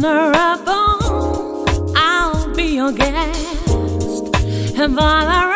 vulnerable, I'll be your guest. And vulnerable.